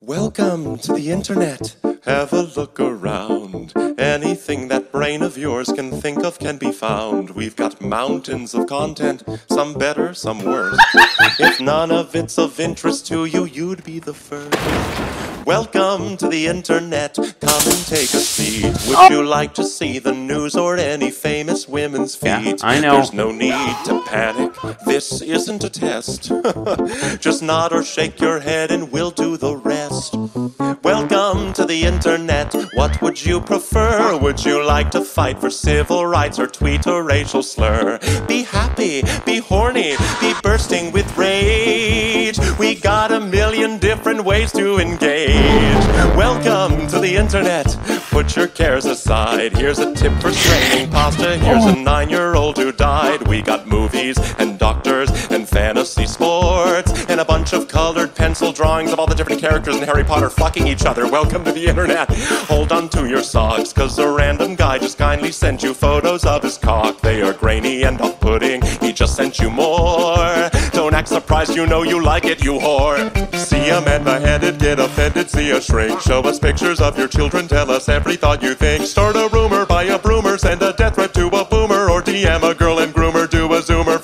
Welcome to the internet. Have a look around. Anything that brain of yours can think of can be found. We've got mountains of content, some better, some worse. if none of it's of interest to you, you'd be the first. Welcome to the internet. Come and take a seat. Would you like to see the news or any famous women's feet? Yeah, I know. There's no need to panic. This isn't a test. Just nod or shake your head and we'll do the rest. Internet. What would you prefer? Would you like to fight for civil rights or tweet a racial slur? Be happy, be horny, be bursting with rage. We got a million different ways to engage. Welcome to the internet. Put your cares aside. Here's a tip for straining pasta. Here's a nine year old who died. We got movies and doctors and fantasy sports of colored pencil drawings of all the different characters in Harry Potter fucking each other. Welcome to the internet. Hold on to your socks, cause a random guy just kindly sent you photos of his cock. They are grainy and off putting. He just sent you more. Don't act surprised, you know you like it, you whore. See a man beheaded, get offended, see a shrink. Show us pictures of your children, tell us every thought you think. Start a rumor, buy a broomer, send a death threat to a boomer, or DM a girl and groomer,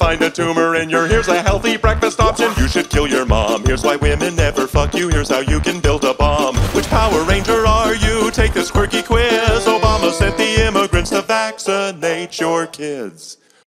find a tumor in your. Here's a healthy breakfast option. You should kill your mom. Here's why women never fuck you. Here's how you can build a bomb. Which Power Ranger are you? Take this quirky quiz. Obama sent the immigrants to vaccinate your kids.